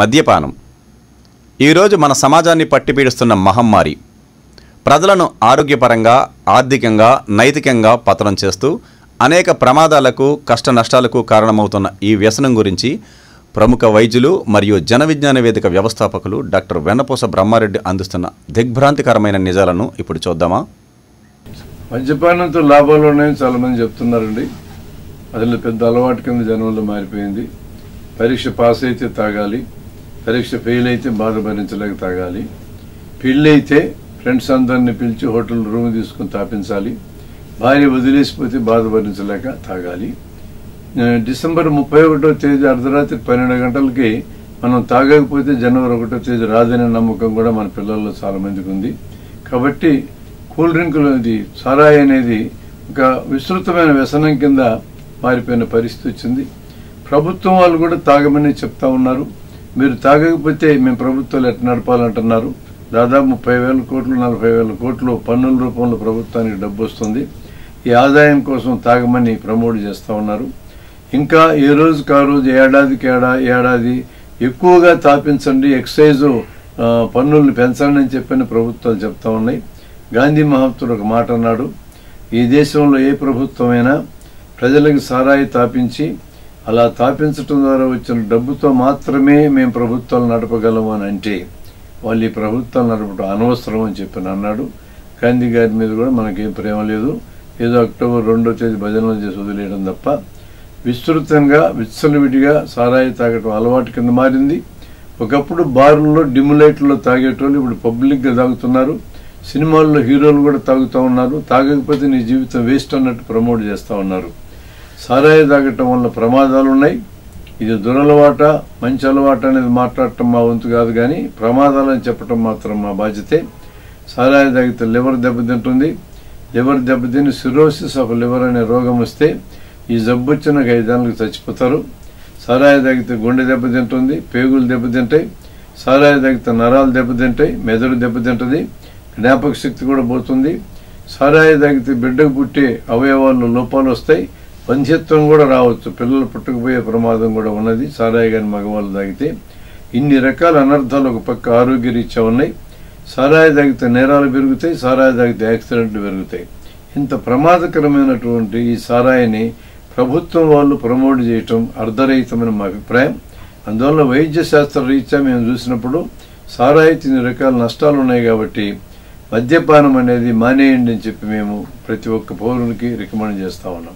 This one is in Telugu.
మద్యపానం. ఈరోజు మన సమాజాన్ని పట్టిపీడిస్తున్న మహమ్మారి ప్రజలను ఆరోగ్యపరంగా ఆర్థికంగా నైతికంగా పతనం చేస్తూ అనేక ప్రమాదాలకు కష్ట నష్టాలకు కారణమవుతున్న ఈ వ్యసనం గురించి ప్రముఖ వైద్యులు మరియు జన విజ్ఞాన వేదిక వ్యవస్థాపకులు డాక్టర్ వెన్నపూస బ్రహ్మారెడ్డి అందిస్తున్న దిగ్భ్రాంతికరమైన నిజాలను ఇప్పుడు చూద్దామా? మద్యపానంతో లాభాలు ఉన్నాయని చాలా మంది చెప్తున్నారండి. అది పెద్ద అలవాటు కింద జనంలో మారిపోయింది. పరీక్ష పాస్ అయితే తాగాలి. పరీక్ష ఫెయిల్ అయితే బాధ భరించలేక తాగాలి. ఫెయిల్ అయితే ఫ్రెండ్స్ అందరిని పిలిచి హోటల్ రూమ్ తీసుకుని తాపించాలి. భార్య వదిలేసిపోతే బాధ భరించలేక తాగాలి. డిసెంబర్ ముప్పై ఒకటో తేదీ అర్ధరాత్రి పన్నెండు గంటలకి మనం తాగకపోతే జనవరి ఒకటో తేదీ రాదనే నమ్మకం కూడా మన పిల్లల్లో చాలా మందికి ఉంది. కాబట్టి కూల్ డ్రింకులు అది సారాయి అనేది ఒక విస్తృతమైన వ్యసనం కింద మారిపోయిన పరిస్థితి వచ్చింది. ప్రభుత్వం వాళ్ళు కూడా తాగమని చెప్తా ఉన్నారు. మీరు తాగకపోతే మేము ప్రభుత్వాలు ఎట్లా నడపాలంటున్నారు? దాదాపు ముప్పై వేల కోట్లు నలభై వేల కోట్లు పన్నుల రూపంలో ప్రభుత్వానికి డబ్బు వస్తుంది. ఈ ఆదాయం కోసం తాగమని ప్రమోట్ చేస్తూ ఉన్నారు. ఇంకా ఏ రోజుకి ఆ రోజు ఏడాదికి ఏడా ఏడాది ఎక్కువగా తాపించండి ఎక్సైజ్ పన్నుల్ని పెంచండి అని చెప్పని ప్రభుత్వాలు చెప్తా ఉన్నాయి. గాంధీ మహాత్ముడు ఒక మాట అన్నాడు. ఈ దేశంలో ఏ ప్రభుత్వమైనా ప్రజలకు సారాయి తాపించి అలా తాపించటం ద్వారా వచ్చిన డబ్బుతో మాత్రమే మేము ప్రభుత్వాలు నడపగలము అని అంటే వాళ్ళు ఈ ప్రభుత్వాలు నడపడం అనవసరం అని చెప్పి అన్నాడు గాంధీ గారి మీద కూడా మనకేం ప్రేమ లేదు. ఏదో అక్టోబర్ రెండో తేదీ భజనలు చేసి వదిలేయడం తప్ప విస్తృతంగా విచ్చలవిడిగా సారాయి తాగటం అలవాటు కింద మారింది. ఒకప్పుడు బారుల్లో డిములైట్లో తాగేటోళ్ళు ఇప్పుడు పబ్లిక్గా తాగుతున్నారు. సినిమాల్లో హీరోలు కూడా తాగుతూ ఉన్నారు. తాగకపోతే నీ జీవితం వేస్ట్ అన్నట్టు ప్రమోట్ చేస్తూ ఉన్నారు. సారాయి తాగటం వల్ల ప్రమాదాలు ఉన్నాయి ఇది దురలవాట మంచి అలవాట అనేది మాట్లాడటం మా వంతు కాదు కానీ ప్రమాదాలని చెప్పటం మాత్రం మా బాధ్యతే. సారాయి తాగితే లివర్ దెబ్బతింటుంది. లివర్ దెబ్బతిని సిరోసిస్ ఆఫ్ లివర్ అనే రోగం వస్తే ఈ జబ్బు వచ్చిన ఐదేళ్ళకి చచ్చిపోతారు. సారాయి తాగితే గుండె దెబ్బతింటుంది పేగులు దెబ్బతింటాయి. సారాయి తాగితే నరాలు దెబ్బతింటాయి మెదడు దెబ్బతింటుంది జ్ఞాపక శక్తి కూడా పోతుంది. సారాయి తాగితే బిడ్డకు పుట్టే అవయవాల్లో లోపాలు వస్తాయి. వంధ్యత్వం కూడా రావచ్చు. పిల్లలు పుట్టుకుపోయే ప్రమాదం కూడా ఉన్నది. సారాయి గాని మగవాళ్ళు తాగితే ఇన్ని రకాల అనర్థాలు ఒక పక్క ఆరోగ్య రీత్యా ఉన్నాయి. సారాయి తాగితే నేరాలు పెరుగుతాయి సారాయి తాగితే యాక్సిడెంట్లు పెరుగుతాయి. ఇంత ప్రమాదకరమైనటువంటి ఈ సారాయిని ప్రభుత్వం వాళ్ళు ప్రమోట్ చేయటం అర్ధరహితమైన మా అభిప్రాయం. అందువల్ల వైద్య శాస్త్ర రీత్యా మేము చూసినప్పుడు సారాయి తిని రకాల నష్టాలు ఉన్నాయి కాబట్టి మద్యపానం అనేది మానేయండి అని చెప్పి మేము ప్రతి ఒక్క పౌరునికి రికమెండ్ చేస్తా ఉన్నాం.